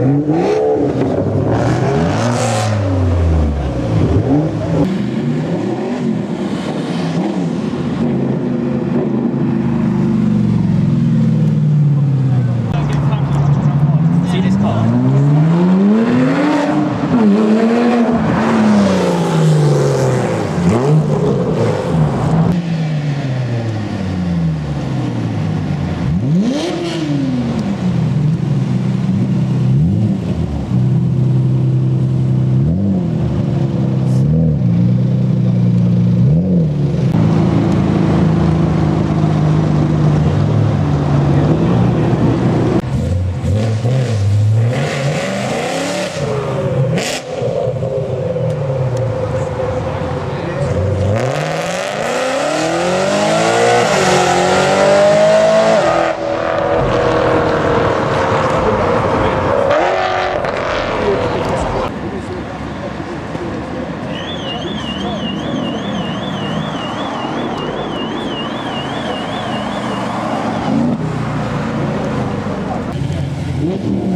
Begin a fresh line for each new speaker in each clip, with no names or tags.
いい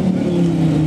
うん